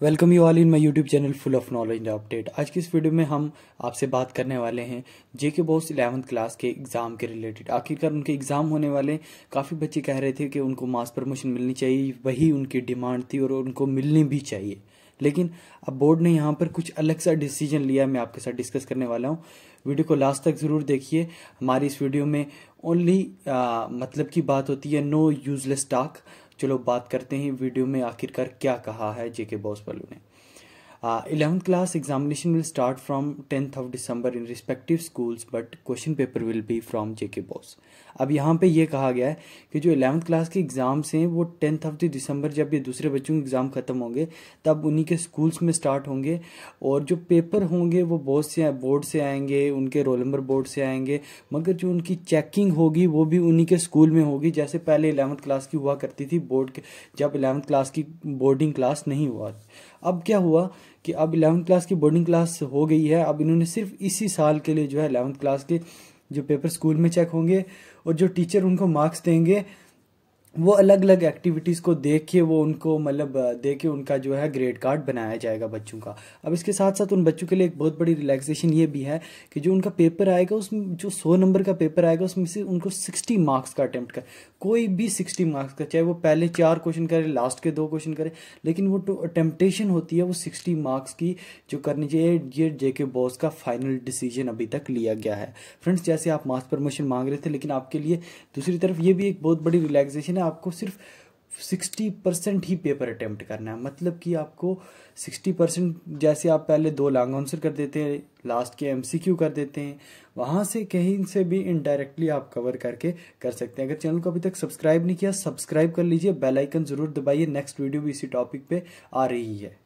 Welcome you all in my YouTube channel full of knowledge update. आज की इस video में हम आपसे बात करने वाले हैं जेके बोस इलेवंथ क्लास के एग्ज़ाम के रिलेटेड। आखिरकार उनके एग्ज़ाम होने वाले काफ़ी बच्चे कह रहे थे कि उनको मास प्रमोशन मिलनी चाहिए, वही उनकी डिमांड थी और उनको मिलनी भी चाहिए। लेकिन अब बोर्ड ने यहाँ पर कुछ अलग सा डिसीज़न लिया मैं आपके साथ डिस्कस करने वाला हूँ। वीडियो को लास्ट तक ज़रूर देखिए। हमारी इस वीडियो में ओनली मतलब की बात होती है नो यूजलेस टॉक चलो बात करते हैं वीडियो में आखिरकार क्या कहा है जेके बॉस वालों ने। Eleventh class examination will start from tenth of December in respective schools but question paper will be from JK BOSE अब यहाँ पे ये कहा गया है कि जो इलेवंथ क्लास के एग्ज़ाम्स हैं, वो टेंथ ऑफ़ दिसंबर जब ये दूसरे बच्चों के एग्ज़ाम खत्म होंगे, तब उन्हीं के स्कूल्स में स्टार्ट होंगे और जो पेपर होंगे, वो बोर्ड से बोर्ड से आएँगे, उनके रोल नंबर बोर्ड से आएँगे, मगर जो उनकी चेकिंग होगी, वो भी उन्हीं के स्कूल में होगी, जैसे पहले इलेवंथ क्लास की हुआ करती थी बोर्ड के, जब इलेवंथ क्लास की बोर्डिंग क्लास नहीं हुआ। अब क्या हुआ कि अब इलेवंथ क्लास की बोर्डिंग क्लास हो गई है, अब इन्होंने सिर्फ़ इसी साल के लिए जो है इलेवंथ क्लास के जो पेपर स्कूल में चेक होंगे और जो टीचर उनको मार्क्स देंगे वो अलग अलग एक्टिविटीज़ को देख के वो उनको मतलब देख के उनका जो है ग्रेड कार्ड बनाया जाएगा बच्चों का। अब इसके साथ साथ उन बच्चों के लिए एक बहुत बड़ी रिलैक्सेशन ये भी है कि जो उनका पेपर आएगा उसमें जो सौ नंबर का पेपर आएगा, उसमें से उनको सिक्सटी मार्क्स का अटेम्प्ट कर। कोई भी सिक्सटी मार्क्स का, चाहे वो पहले चार क्वेश्चन करे लास्ट के दो क्वेश्चन करे, लेकिन वो तो अटेम्पटेशन होती है वो सिक्सटी मार्क्स की जो करनी चाहिए। ये जे के बॉस का फाइनल डिसीज़न अभी तक लिया गया है। फ्रेंड्स जैसे आप मास प्रमोशन मांग रहे थे, लेकिन आपके लिए दूसरी तरफ़ ये भी एक बहुत बड़ी रिलैक्सेशन है। आपको सिर्फ़ सिक्सटी परसेंट ही पेपर अटैम्प्ट करना है। मतलब कि आपको सिक्सटी परसेंट जैसे आप पहले दो लॉन्ग आंसर कर देते हैं लास्ट के एमसीक्यू कर देते हैं, वहाँ से कहीं से भी इनडायरेक्टली आप कवर करके कर सकते हैं। अगर चैनल को अभी तक सब्सक्राइब नहीं किया सब्सक्राइब कर लीजिए बेलाइकन ज़रूर दबाइए। नेक्स्ट वीडियो भी इसी टॉपिक पर आ रही है।